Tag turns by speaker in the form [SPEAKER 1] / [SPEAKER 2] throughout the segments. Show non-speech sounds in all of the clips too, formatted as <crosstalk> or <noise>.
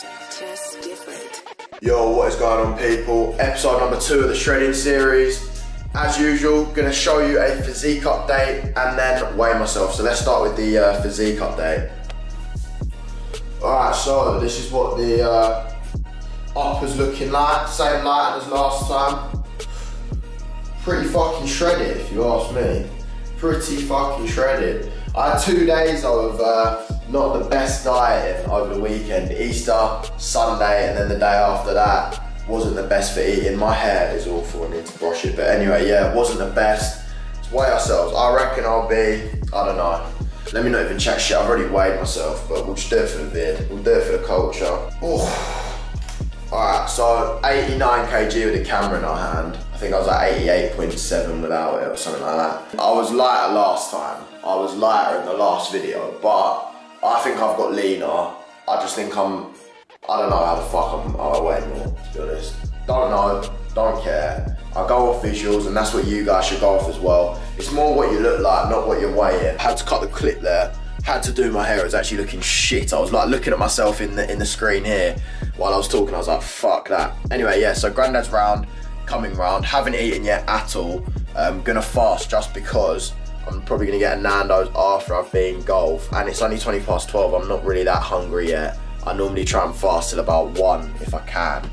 [SPEAKER 1] just different.
[SPEAKER 2] Yo, what is going on, people? Episode number two of the shredding series. As usual, gonna show you a physique update and then weigh myself. So let's start with the uh, physique update. Alright, so this is what the uh, upper's looking like. Same light as last time. Pretty fucking shredded, if you ask me. Pretty fucking shredded. I had two days of uh, not the best dieting over the weekend. Easter, Sunday, and then the day after that wasn't the best for eating. My hair is awful, I need to brush it. But anyway, yeah, it wasn't the best. Let's weigh ourselves. I reckon I'll be, I don't know. Let me not even check shit, I've already weighed myself, but we'll just do it for the vid. We'll do it for the culture. Alright, so 89 kg with the camera in our hand. I think I was at 88.7 without it or something like that. I was lighter last time. I was lighter in the last video, but I think I've got leaner. I just think I'm, I don't know how the fuck I'm, I weigh more, to be honest. Don't know, don't care. I go off visuals and that's what you guys should go off as well. It's more what you look like, not what you're weighing. Had to cut the clip there. Had to do my hair, it was actually looking shit. I was like looking at myself in the in the screen here while I was talking. I was like, fuck that. Anyway, yeah, so granddad's round, coming round. Haven't eaten yet at all. I'm gonna fast just because I'm probably gonna get a Nando's after I've been golf and it's only 20 past 12. I'm not really that hungry yet. I normally try and fast till about one if I can.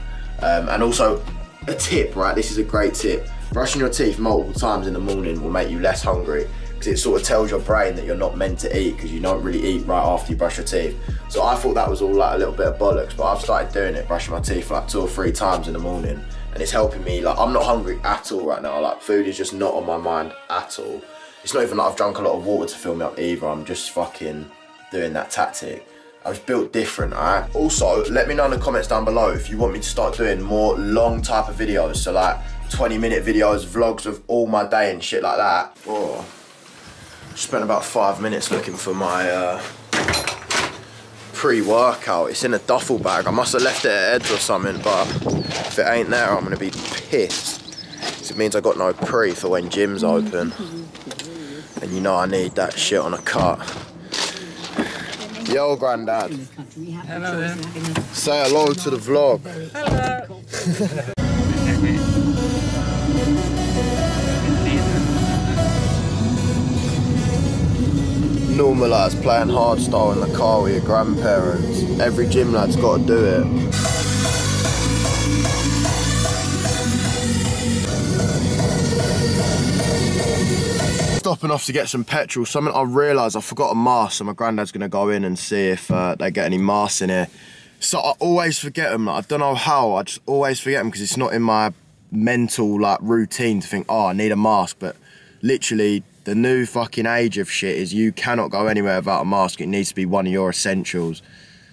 [SPEAKER 2] Um, and also a tip, right? This is a great tip. Brushing your teeth multiple times in the morning will make you less hungry because it sort of tells your brain that you're not meant to eat because you don't really eat right after you brush your teeth. So I thought that was all like a little bit of bollocks, but I've started doing it, brushing my teeth like two or three times in the morning and it's helping me. Like I'm not hungry at all right now. Like food is just not on my mind at all. It's not even like I've drunk a lot of water to fill me up either. I'm just fucking doing that tactic. I was built different, alright? Also, let me know in the comments down below if you want me to start doing more long type of videos. So like 20 minute videos, vlogs of all my day and shit like that. Oh, spent about five minutes looking for my uh, pre-workout. It's in a duffel bag. I must have left it at Ed's or something, but if it ain't there, I'm gonna be pissed. It means I got no pre for when gym's open. And you know I need that shit on a cart. Yo, granddad.
[SPEAKER 3] Hello there.
[SPEAKER 2] Say hello to the vlog. Hello. Normalise playing hardstyle in the car with your grandparents. Every gym lad's got to do it. Stopping off to get some petrol. Something I realised I forgot a mask, so my granddad's gonna go in and see if uh, they get any masks in here. So I always forget them. Like, I don't know how. I just always forget them because it's not in my mental like routine to think, oh, I need a mask. But literally, the new fucking age of shit is you cannot go anywhere without a mask. It needs to be one of your essentials.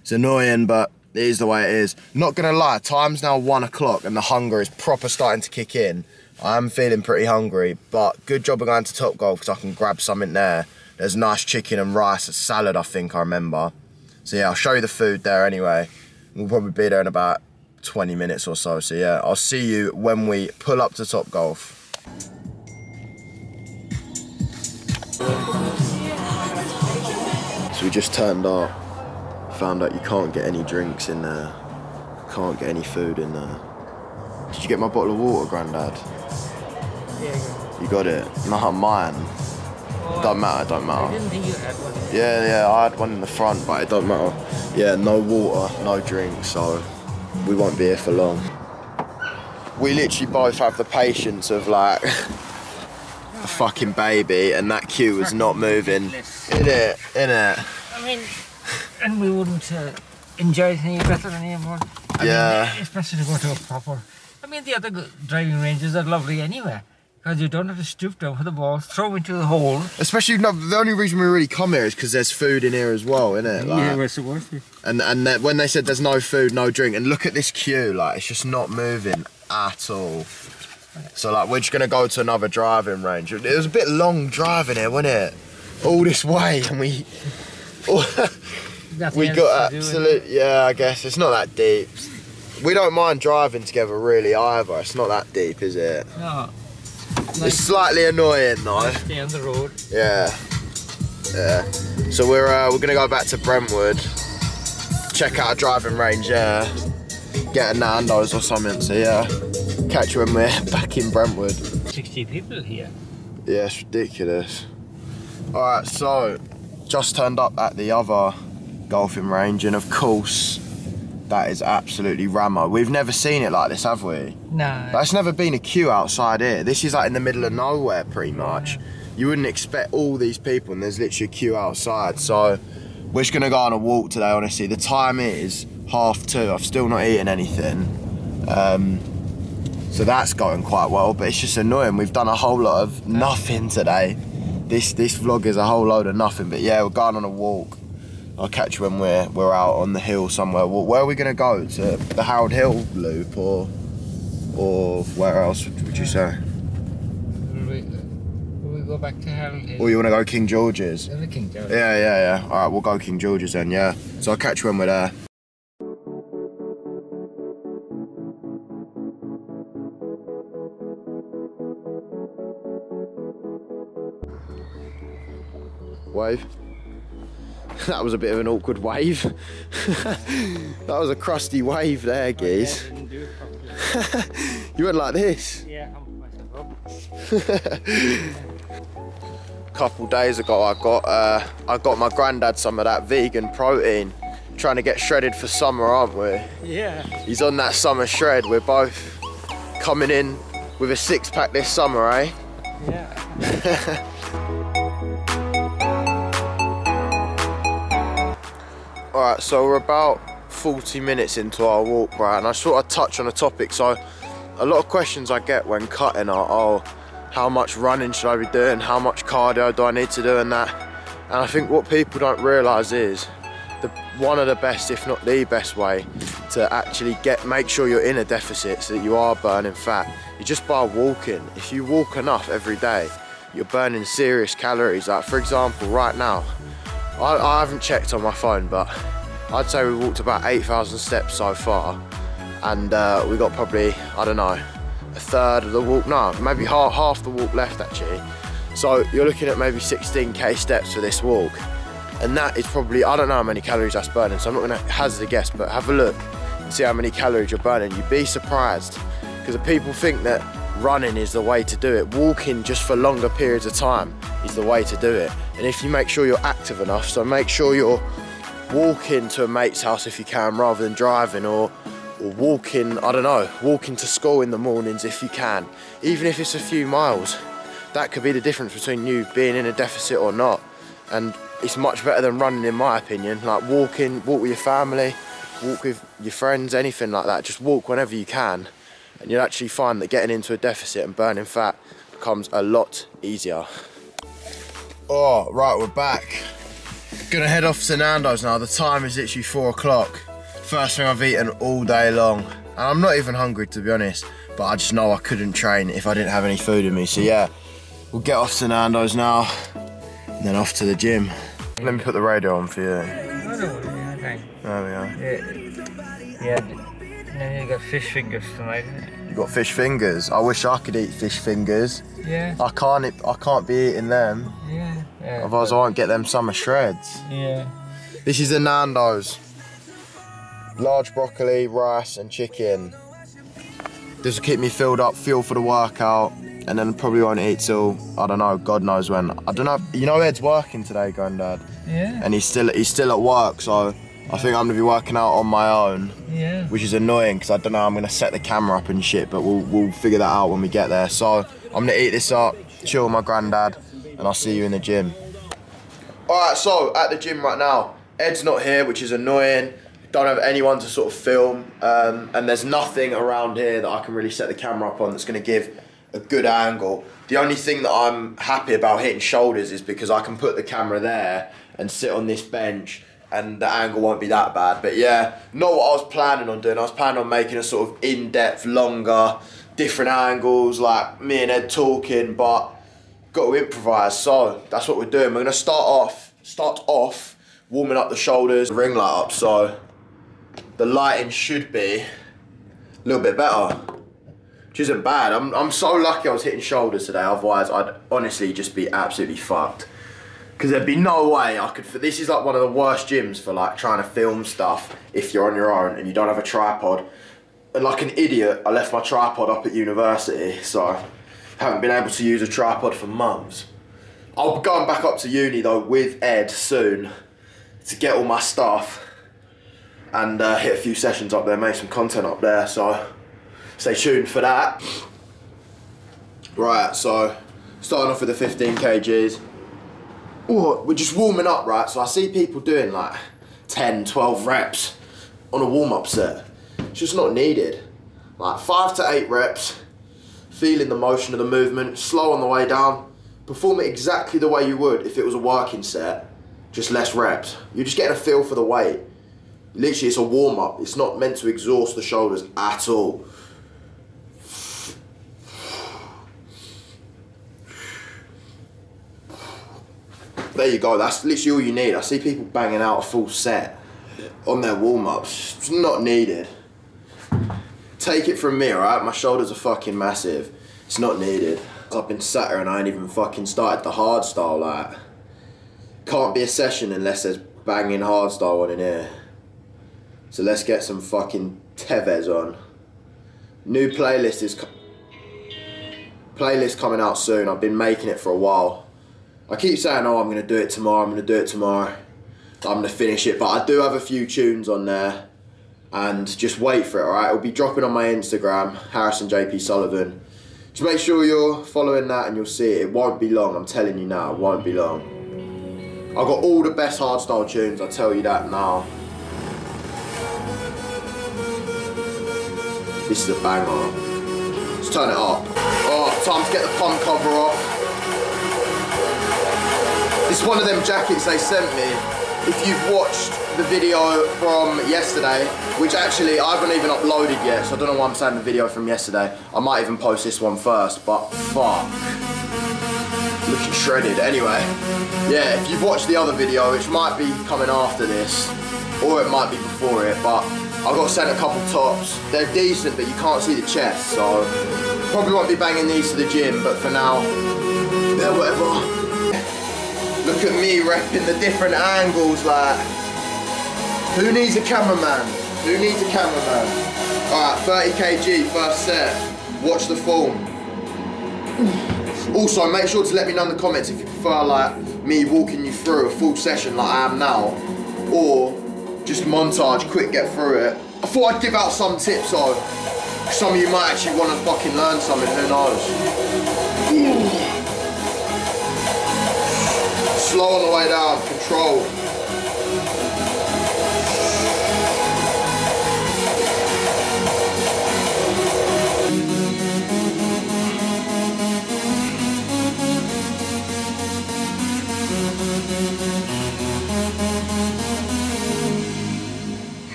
[SPEAKER 2] It's annoying, but it is the way it is. Not gonna lie, time's now one o'clock and the hunger is proper starting to kick in. I am feeling pretty hungry, but good job of going to Top Golf because I can grab something there. There's nice chicken and rice, a salad I think I remember. So yeah, I'll show you the food there anyway. We'll probably be there in about 20 minutes or so. So yeah, I'll see you when we pull up to Top Golf. So we just turned up, found out you can't get any drinks in there, can't get any food in there. Did you get my bottle of water, Grandad?
[SPEAKER 3] Yeah,
[SPEAKER 2] You got it? Not mine. Don't matter, don't matter.
[SPEAKER 3] didn't you had one.
[SPEAKER 2] Yeah, yeah, I had one in the front, but it don't matter. Yeah, no water, no drink, so we won't be here for long. We literally both have the patience of like <laughs> a fucking baby, and that queue is not moving. In it, in it.
[SPEAKER 3] I mean, and we wouldn't uh, enjoy it any better anymore. I
[SPEAKER 2] Yeah.
[SPEAKER 3] Mean, especially to go to a proper. I mean, the other driving ranges are lovely anyway. Because you don't have to stoop down for the ball, throw into the hole.
[SPEAKER 2] Especially, no, the only reason we really come here is because there's food in here as well, innit? Like,
[SPEAKER 3] yeah, we're supposed to.
[SPEAKER 2] And and that when they said there's no food, no drink, and look at this queue, like it's just not moving at all. So like we're just gonna go to another driving range. It was a bit long driving here, wasn't it? All this way, and we <laughs> we got
[SPEAKER 3] to
[SPEAKER 2] absolute. Yeah, I guess it's not that deep. We don't mind driving together really either. It's not that deep, is it?
[SPEAKER 3] No.
[SPEAKER 2] It's slightly annoying though.
[SPEAKER 3] On the road.
[SPEAKER 2] Yeah. Yeah. So we're uh, we're gonna go back to Brentwood. check out a driving range, yeah. Get a Nando's or something, so yeah. Catch you when we're <laughs> back in Brentwood.
[SPEAKER 3] 60 people here.
[SPEAKER 2] Yeah, it's ridiculous. Alright, so just turned up at the other golfing range, and of course, that is absolutely rammer. We've never seen it like this, have we?
[SPEAKER 3] No.
[SPEAKER 2] That's never been a queue outside here. This is like in the middle of nowhere, pretty much. You wouldn't expect all these people, and there's literally a queue outside. So we're just gonna go on a walk today. Honestly, the time is half two. I've still not eaten anything, um, so that's going quite well. But it's just annoying. We've done a whole lot of nothing today. This this vlog is a whole load of nothing. But yeah, we're going on a walk. I'll catch you when we're we're out on the hill somewhere. Well, where are we gonna go? To the Harold Hill loop or or where else would, would you say?
[SPEAKER 3] Go back to Harold Hill?
[SPEAKER 2] Or you wanna go King George's?
[SPEAKER 3] The King George.
[SPEAKER 2] Yeah, yeah, yeah. All right, we'll go King George's then. Yeah. So I'll catch you when we're there. Wave. <laughs> That was a bit of an awkward wave. <laughs> that was a crusty wave there, geez.
[SPEAKER 3] it properly. <laughs>
[SPEAKER 2] You went like this.
[SPEAKER 3] Yeah, I'm myself up.
[SPEAKER 2] couple days ago I got uh, I got my granddad some of that vegan protein trying to get shredded for summer aren't we
[SPEAKER 3] Yeah.
[SPEAKER 2] he's on that summer shred we're both coming in with a six pack this summer eh
[SPEAKER 3] Yeah.
[SPEAKER 2] All right so we're about 40 minutes into our walk right and I sort of touch on a topic so a lot of questions I get when cutting are oh how much running should I be doing? How much cardio do I need to do and that? And I think what people don't realise is the one of the best if not the best way to actually get make sure you're in a deficit so that you are burning fat is just by walking. If you walk enough every day you're burning serious calories. Like for example right now I, I haven't checked on my phone, but I'd say we walked about 8,000 steps so far, and uh, we got probably, I don't know, a third of the walk, no, maybe half, half the walk left actually. So you're looking at maybe 16k steps for this walk, and that is probably, I don't know how many calories that's burning, so I'm not gonna hazard a guess, but have a look and see how many calories you're burning. You'd be surprised, because people think that running is the way to do it. Walking just for longer periods of time is the way to do it. And if you make sure you're active enough, so make sure you're walking to a mate's house if you can rather than driving or or walking, I don't know, walking to school in the mornings if you can. Even if it's a few miles, that could be the difference between you being in a deficit or not. And it's much better than running in my opinion. Like walking, walk with your family, walk with your friends, anything like that. Just walk whenever you can and you'll actually find that getting into a deficit and burning fat becomes a lot easier. Oh, right, we're back. Gonna head off to Nando's now. The time is literally four o'clock. First thing I've eaten all day long. And I'm not even hungry to be honest, but I just know I couldn't train if I didn't have any food in me. So yeah, we'll get off to Nando's now and then off to the gym. Let me put the radio on for you.
[SPEAKER 3] Yeah.
[SPEAKER 2] There we are.
[SPEAKER 3] Yeah. Yeah. You got fish fingers tonight.
[SPEAKER 2] You got fish fingers. I wish I could eat fish fingers.
[SPEAKER 3] Yeah.
[SPEAKER 2] I can't. I can't be eating them.
[SPEAKER 3] Yeah. Yeah.
[SPEAKER 2] Otherwise, I won't get them summer shreds.
[SPEAKER 3] Yeah.
[SPEAKER 2] This is the Nando's. Large broccoli, rice, and chicken. This will keep me filled up, fuel for the workout, and then probably won't eat till I don't know. God knows when. I don't know. You know, Ed's working today, Granddad,
[SPEAKER 3] Yeah.
[SPEAKER 2] and he's still he's still at work. So I think I'm gonna be working out on my own,
[SPEAKER 3] Yeah.
[SPEAKER 2] which is annoying because I don't know. how I'm gonna set the camera up and shit, but we'll we'll figure that out when we get there. So I'm gonna eat this up, chill with my granddad, and I'll see you in the gym. Alright, so at the gym right now, Ed's not here, which is annoying. Don't have anyone to sort of film, um, and there's nothing around here that I can really set the camera up on that's going to give a good angle. The only thing that I'm happy about hitting shoulders is because I can put the camera there and sit on this bench and the angle won't be that bad. But yeah, not what I was planning on doing. I was planning on making a sort of in-depth, longer, different angles, like me and Ed talking, but got to improvise. So that's what we're doing. We're gonna start off, start off warming up the shoulders, ring light up. So the lighting should be a little bit better, which isn't bad. I'm I'm so lucky I was hitting shoulders today. Otherwise, I'd honestly just be absolutely fucked. Because there'd be no way I could. This is like one of the worst gyms for like trying to film stuff if you're on your own and you don't have a tripod. And like an idiot, I left my tripod up at university, so haven't been able to use a tripod for months. I'll be going back up to uni though with Ed soon to get all my stuff and uh, hit a few sessions up there, make some content up there. So stay tuned for that. Right, so starting off with the 15 kgs. Ooh, we're just warming up, right? So I see people doing like 10, 12 reps on a warm up set. It's just not needed. Like five to eight reps, feeling the motion of the movement, slow on the way down. Perform it exactly the way you would if it was a working set, just less reps. You're just getting a feel for the weight. Literally, it's a warm up. It's not meant to exhaust the shoulders at all. There you go, that's literally all you need. I see people banging out a full set on their warm ups. It's not needed. Take it from me, alright? My shoulders are fucking massive. It's not needed. I've been sat here and I ain't even fucking started the hard style, like. Can't be a session unless there's banging hard style on in here. So let's get some fucking Tevez on. New playlist is playlist coming out soon. I've been making it for a while. I keep saying, oh, I'm gonna do it tomorrow. I'm gonna do it tomorrow. I'm gonna finish it, but I do have a few tunes on there, and just wait for it. All right, it'll be dropping on my Instagram, Harrison JP Sullivan. Just make sure you're following that, and you'll see it. It won't be long. I'm telling you now, it won't be long. I've got all the best hardstyle tunes. I tell you that now. This is a banger. Let's turn it up. Oh, time to get the pump cover off. Is one of them jackets they sent me. If you've watched the video from yesterday, which actually I haven't even uploaded yet, so I don't know why I'm saying the video from yesterday. I might even post this one first, but fuck. Looking shredded. Anyway, yeah, if you've watched the other video, which might be coming after this, or it might be before it, but I've got sent a couple tops. They're decent, but you can't see the chest, so probably won't be banging these to the gym, but for now, yeah, whatever. Look at me repping the different angles, like, who needs a cameraman? Who needs a cameraman? Alright, 30 kg, first set. Watch the form. <sighs> Also, make sure to let me know in the comments if you prefer like me walking you through a full session like I am now, or just montage, quick get through it. I thought I'd give out some tips though. Some of you might actually want to fucking learn something, who knows. <sighs> Slow on the way down, control.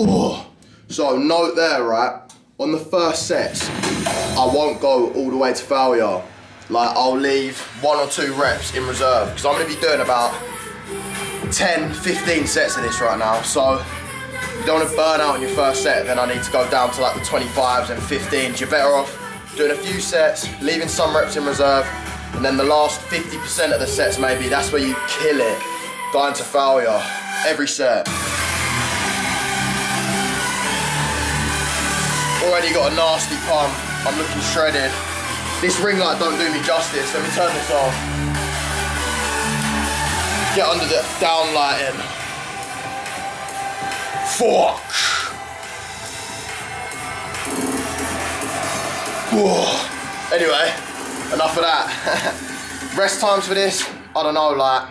[SPEAKER 2] Oh, so note there, right? On the first sets, I won't go all the way to failure. Like I'll leave one or two reps in reserve because I'm gonna be doing about 10, 15 sets of this right now. So you don't want to burn out on your first set, then I need to go down to like the 25s and 15s. You're better off doing a few sets, leaving some reps in reserve, and then the last 50% of the sets maybe, that's where you kill it. Going to failure every set. Already got a nasty pump. I'm looking shredded. This ring light don't do me justice. Let me turn this off. Get under the down lighting. Fuck. Whoa. Anyway, enough of that. <laughs> Rest times for this, I don't know, like,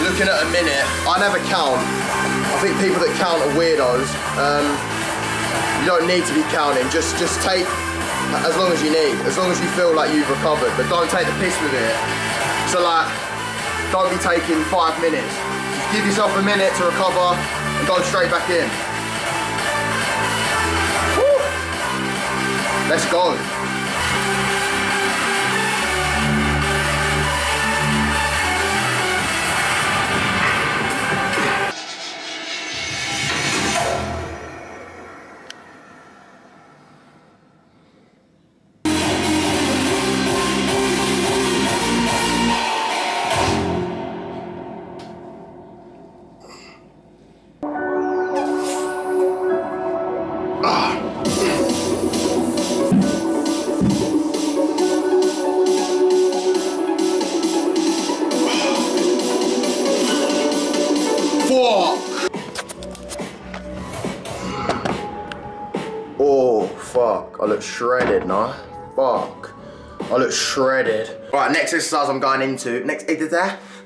[SPEAKER 2] looking at a minute, I never count. I think people that count are weirdos. Um, you don't need to be counting. Just just take as long as you need, as long as you feel like you've recovered, but don't take the piss with it. So like, don't be taking five minutes. Just give yourself a minute to recover and go straight back in. Woo. Let's go. Shredded. Right, next exercise I'm going into, next,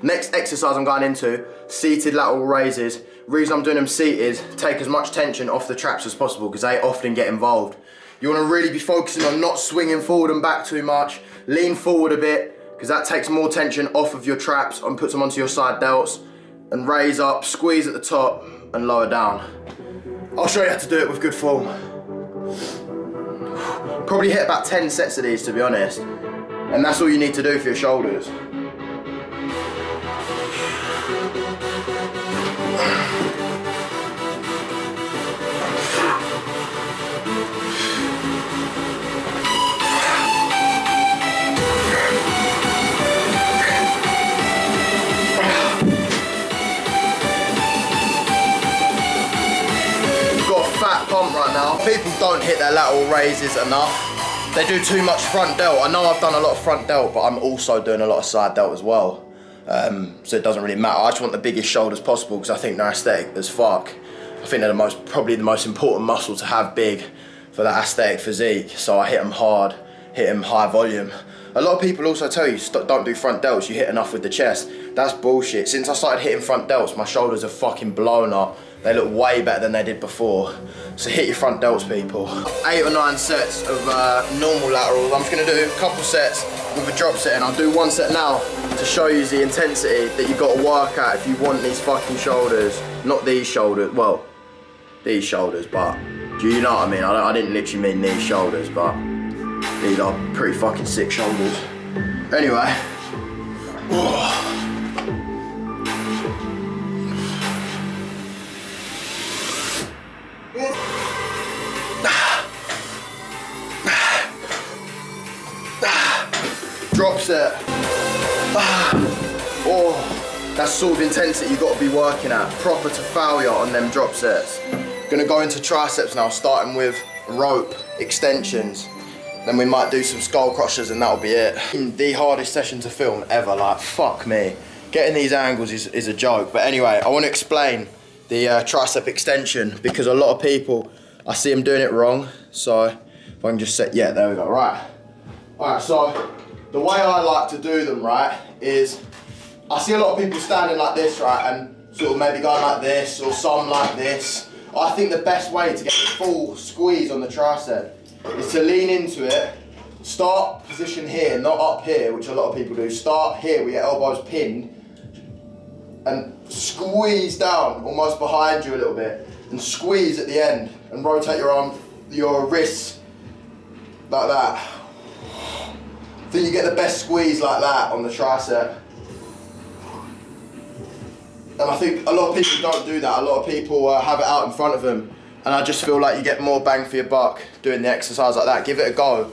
[SPEAKER 2] next exercise I'm going into, seated lateral raises. Reason I'm doing them seated, take as much tension off the traps as possible because they often get involved. You wanna really be focusing on not swinging forward and back too much. Lean forward a bit because that takes more tension off of your traps and puts them onto your side delts. And raise up, squeeze at the top and lower down. I'll show you how to do it with good form. <sighs> Probably hit about 10 sets of these to be honest. And that's all you need to do for your shoulders. got a fat pump right now. People don't hit their lateral raises enough. They do too much front delt. I know I've done a lot of front delt, but I'm also doing a lot of side delt as well. Um, so it doesn't really matter. I just want the biggest shoulders possible because I think they're aesthetic as fuck. I think they're the most, probably the most important muscle to have big for that aesthetic physique. So I hit them hard, hit them high volume. A lot of people also tell you don't do front delts, you hit enough with the chest. That's bullshit. Since I started hitting front delts, my shoulders are fucking blown up. They look way better than they did before. So hit your front delts, people. Eight or nine sets of uh, normal laterals. I'm just gonna do a couple sets with a drop set, and I'll do one set now to show you the intensity that you've got to work at if you want these fucking shoulders. Not these shoulders, well, these shoulders, but do you know what I mean? I, I didn't literally mean these shoulders, but these are pretty fucking sick shoulders. Anyway. Drop set. Ah. Oh, that's sort of intensity you've got to be working at. Proper to failure on them drop sets. Gonna go into triceps now, starting with rope extensions. Then we might do some skull crushers and that'll be it. <clears throat> The hardest session to film ever, like fuck me. Getting these angles is, is a joke. But anyway, I want to explain the uh, tricep extension because a lot of people, I see them doing it wrong. So if I can just set, yeah, there we go, right. All right, so the way I like to do them, right, is I see a lot of people standing like this, right, and sort of maybe going like this or some like this. I think the best way to get the full squeeze on the tricep is to lean into it, start position here, not up here, which a lot of people do. Start here with your elbows pinned and squeeze down almost behind you a little bit and squeeze at the end and rotate your arm, your wrists like that. Think you get the best squeeze like that on the tricep. And I think a lot of people don't do that. A lot of people uh, have it out in front of them. And I just feel like you get more bang for your buck doing the exercise like that. Give it a go.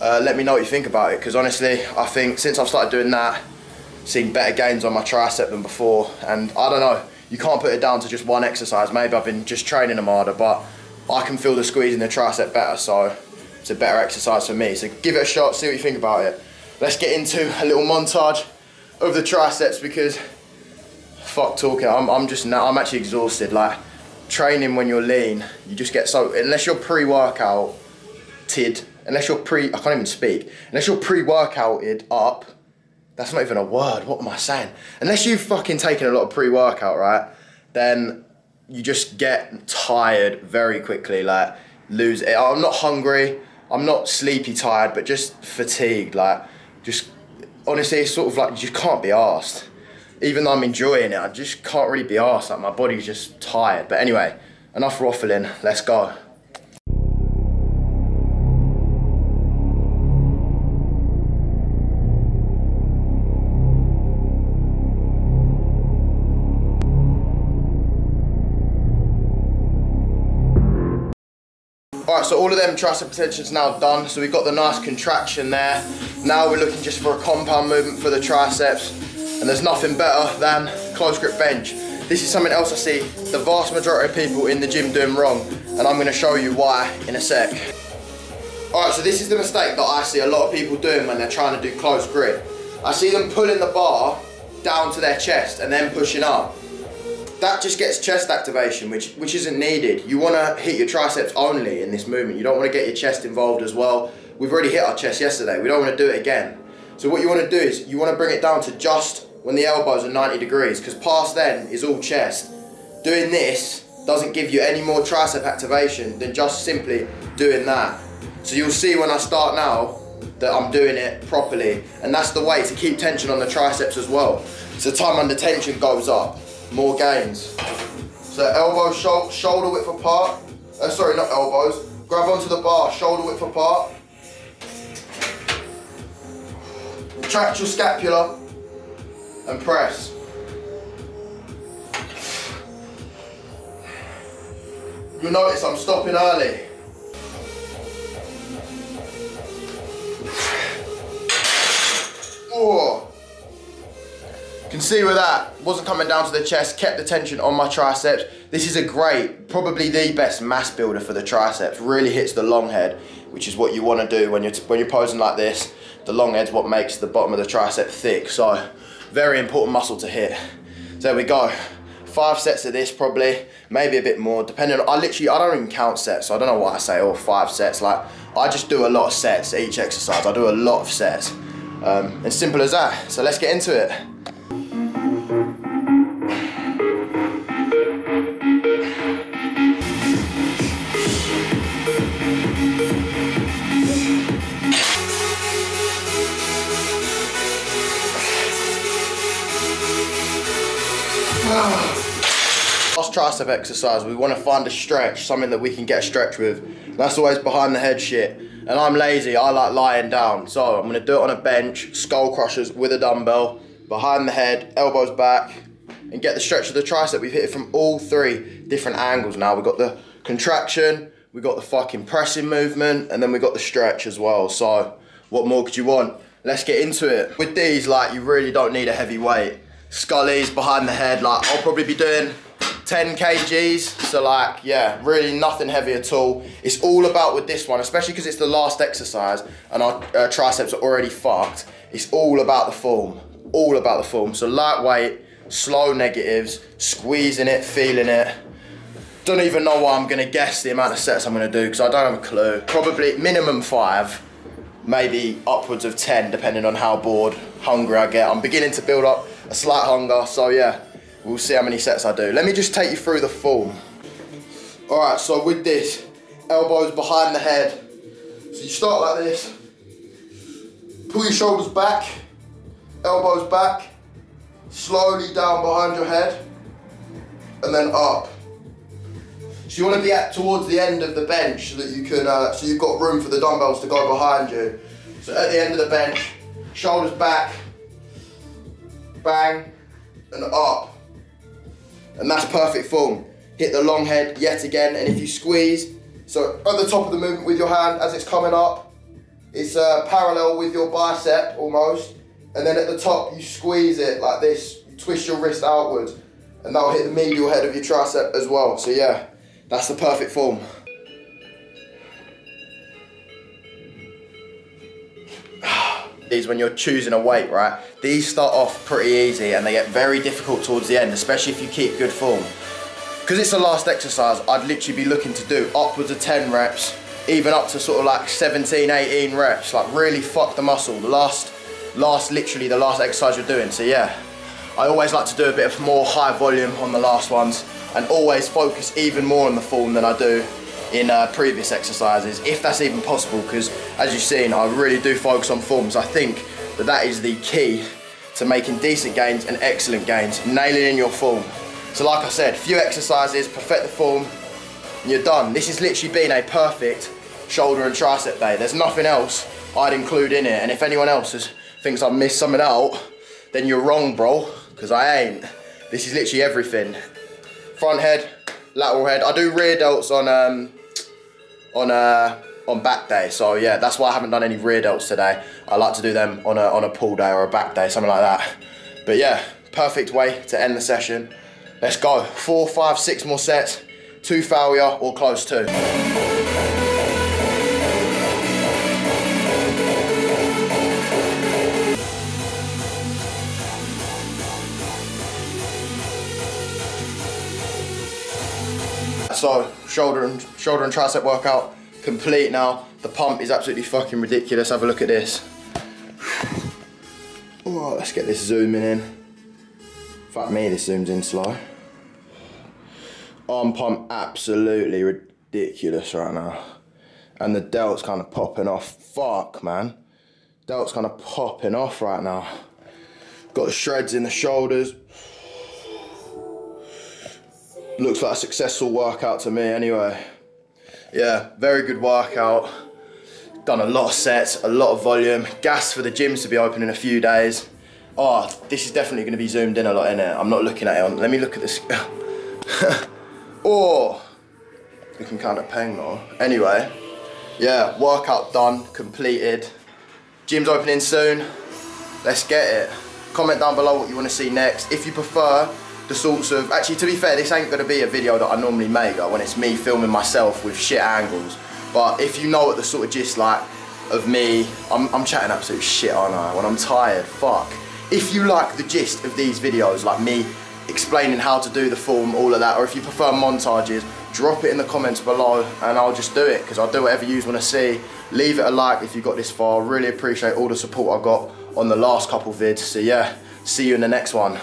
[SPEAKER 2] Uh, let me know what you think about it. Because honestly, I think since I've started doing that, seen better gains on my tricep than before. And I don't know, you can't put it down to just one exercise. Maybe I've been just training them harder, but I can feel the squeeze in the tricep better. So it's a better exercise for me. So give it a shot, see what you think about it. Let's get into a little montage of the triceps because fuck talking. I'm, I'm just now, I'm actually exhausted. Like training when you're lean, you just get so, unless you're pre-workout, tid, unless you're pre, I can't even speak, unless you're pre-workouted up, that's not even a word, what am I saying? Unless you've fucking taken a lot of pre-workout, right, then you just get tired very quickly, like lose it. I'm not hungry, I'm not sleepy tired, but just fatigued, like just, honestly, it's sort of like you can't be asked. Even though I'm enjoying it, I just can't really be asked, like my body's just tired. But anyway, enough waffling, let's go. All of them tricep extensions now done. So we've got the nice contraction there. Now we're looking just for a compound movement for the triceps. And there's nothing better than close grip bench. This is something else I see the vast majority of people in the gym doing wrong. And I'm gonna show you why in a sec. Alright, so this is the mistake that I see a lot of people doing when they're trying to do close grip. I see them pulling the bar down to their chest and then pushing up that just gets chest activation, which which isn't needed. You want to hit your triceps only in this movement. You don't want to get your chest involved as well. we've already hit our chest yesterday. We don't want to do it again. So what you want to do is you want to bring it down to just when the elbows are 90 degrees because past then is all chest. Doing this doesn't give you any more tricep activation than just simply doing that. So you'll see when I start now that I'm doing it properly and that's the way to keep tension on the triceps as well. So time under tension goes up, more gains. So elbow, shoulder width apart. Uh, sorry, not elbows. Grab onto the bar, shoulder width apart. Retract your scapula and press. You'll notice I'm stopping early. Oh can see with that, wasn't coming down to the chest, kept the tension on my triceps. This is a great, probably the best mass builder for the triceps. Really hits the long head, which is what you want to do when you're, when you're posing like this. The long head's what makes the bottom of the tricep thick. So, very important muscle to hit. So there we go. Five sets of this probably, maybe a bit more, depending on, I literally, I don't even count sets, so I don't know what I say, or five sets. Like, I just do a lot of sets each exercise. I do a lot of sets. Um, as simple as that. So let's get into it. Tricep exercise, we want to find a stretch, something that we can get a stretch with. That's always behind the head shit. And I'm lazy, I like lying down. So I'm gonna do it on a bench, skull crushers with a dumbbell, behind the head, elbows back, and get the stretch of the tricep. We've hit it from all three different angles now. We've got the contraction, we've got the fucking pressing movement, and then we've got the stretch as well. So what more could you want? Let's get into it. With these, like, you really don't need a heavy weight. Scullies behind the head, like, I'll probably be doing 10 kgs. So like, yeah, really nothing heavy at all. It's all about with this one, especially because it's the last exercise and our uh, triceps are already fucked. It's all about the form, all about the form. So lightweight, slow negatives, squeezing it, feeling it. Don't even know what I'm gonna guess the amount of sets I'm gonna do because I don't have a clue. Probably minimum five, maybe upwards of 10 depending on how bored, hungry I get. I'm beginning to build up a slight hunger, so yeah, we'll see how many sets I do. Let me just take you through the form. All right, so with this, elbows behind the head. So you start like this, pull your shoulders back, elbows back, slowly down behind your head, and then up. So you want to be at towards the end of the bench so that you can, uh, so you've got room for the dumbbells to go behind you. So at the end of the bench, shoulders back, bang, and up. And that's perfect form. Hit the long head yet again, and if you squeeze, so at the top of the movement with your hand as it's coming up, it's uh, parallel with your bicep almost, and then at the top you squeeze it like this, you twist your wrist outwards, and that'll hit the medial head of your tricep as well. So yeah, that's the perfect form. These when you're choosing a weight, right? These start off pretty easy and they get very difficult towards the end, especially if you keep good form. Because it's the last exercise, I'd literally be looking to do upwards of 10 reps, even up to sort of like 17, 18 reps, like really fuck the muscle. The last, last, literally the last exercise you're doing. So yeah, I always like to do a bit of more high volume on the last ones and always focus even more on the form than I do in uh, previous exercises, if that's even possible, because as you've seen, I really do focus on forms. I think that that is the key to making decent gains and excellent gains, nailing in your form. So like I said, few exercises, perfect the form, and you're done. This has literally been a perfect shoulder and tricep day. There's nothing else I'd include in it, and if anyone else has, thinks I've missed something out, then you're wrong, bro, because I ain't. This is literally everything. Front head, lateral head. I do rear delts on um, on uh, on back day. So yeah, that's why I haven't done any rear delts today. I like to do them on a, on a pull day or a back day, something like that. But yeah, perfect way to end the session. Let's go. Four, five, six more sets. To failure or close to. So shoulder and shoulder and tricep workout complete now. The pump is absolutely fucking ridiculous. Have a look at this. <sighs> Oh, let's get this zooming in. Fuck me, this zooms in slow. Arm pump absolutely ridiculous right now. And the delt's kind of popping off. Fuck, man. Delt's kind of popping off right now. Got the shreds in the shoulders. Looks like a successful workout to me anyway. Yeah, very good workout. Done a lot of sets, a lot of volume. Gas for the gyms to be open in a few days. Oh, this is definitely gonna be zoomed in a lot in it. I'm not looking at it on, let me look at this. <laughs> oh, we can count a. Anyway, yeah, workout done, completed. Gym's opening soon. Let's get it. Comment down below what you want to see next. If you prefer the sorts of, actually to be fair, this ain't gonna be a video that I normally make when it's me filming myself with shit angles. But if you know what the sort of gist like of me, I'm, I'm chatting absolute shit, aren't I? When I'm tired, fuck. If you like the gist of these videos, like me explaining how to do the form, all of that, or if you prefer montages, drop it in the comments below and I'll just do it because I'll do whatever you want to see. Leave it a like if you got this far. Really appreciate all the support I got on the last couple vids. So yeah, see you in the next one.